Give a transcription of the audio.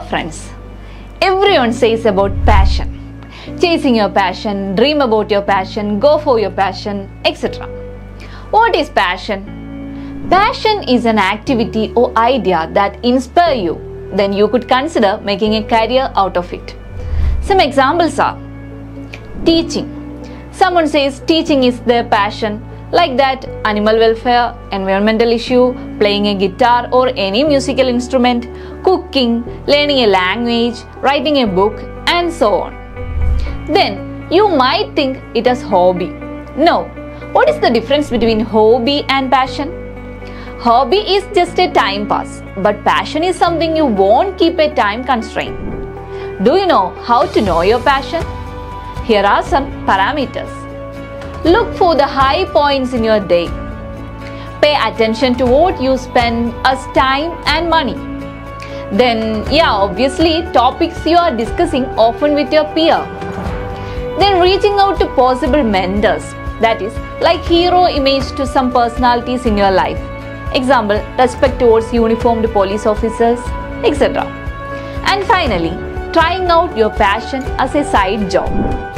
friends, everyone says about passion. Chasing your passion, dream about your passion, go for your passion, etc. What is passion? Passion is an activity or idea that inspire you. Then you could consider making a career out of it. Some examples are teaching. Someone says teaching is their passion, like that animal welfare, environmental issue, playing a guitar or any musical instrument, cooking, learning a language, writing a book, and so on. Then you might think it as hobby. No. What is the difference between hobby and passion? Hobby is just a time pass, but passion is something you won't keep a time constraint. Do you know how to know your passion? Here are some parameters. Look for the high points in your day. Pay attention to what you spend as time and money. Then, yeah, obviously, topics you are discussing often with your peer. Then, reaching out to possible mentors, that is, like hero image to some personalities in your life. Example, respect towards uniformed police officers, etc. And finally, trying out your passion as a side job.